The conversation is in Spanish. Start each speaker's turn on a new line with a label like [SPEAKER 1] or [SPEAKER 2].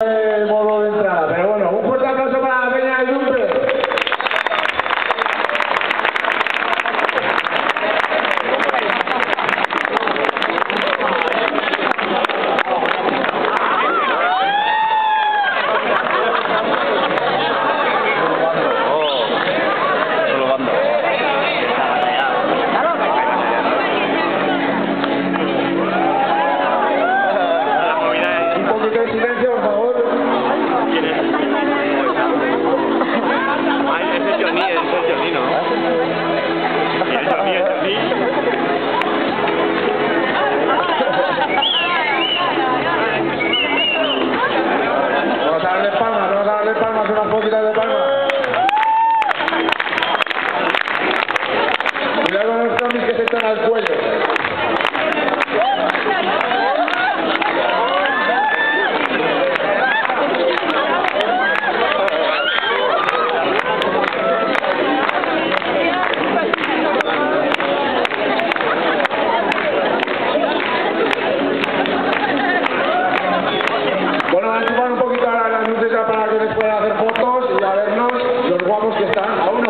[SPEAKER 1] Hey! al cuello. Bueno, van a chupar un poquito ahora las luces para que les pueda hacer fotos y a vernos los guapos que están. A uno.